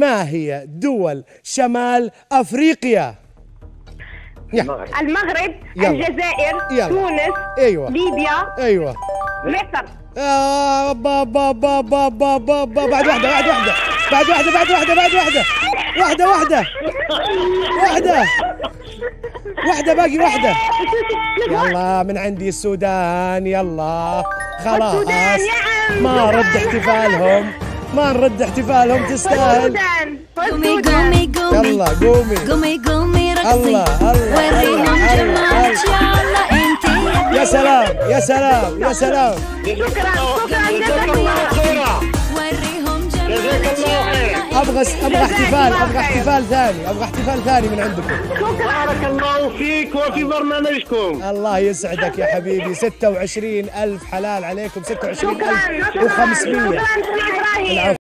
ما هي دول شمال أفريقيا؟ يلا. المغرب يلا. الجزائر يلا. تونس أيوه. ليبيا أيوه. مصر. آه با با با با با با با. بعد واحدة بعد واحدة. بعد واحدة بعد واحدة بعد واحدة. واحدة واحدة. واحدة. واحدة باقي واحدة. يلا من عندي السودان يلا. خلاص. ما نرد احتفالهم. ما نرد احتفالهم تستاهل. قومي قومي قومي. يلا قومي. قومي قومي رقصي. الله، الله، وريهم الله، جمالك. يا الله انت يا سلام يا سلام يا سلام. شكرا شكرا وريهم جمالك أبغى أبغى احتفال أبغى احتفال ثاني أبغى احتفال ثاني من عندكم. بارك الله فيك وفي برنامجكم. الله يسعدك يا حبيبي. 26 ألف حلال عليكم 26 شكرا ألف و500 here.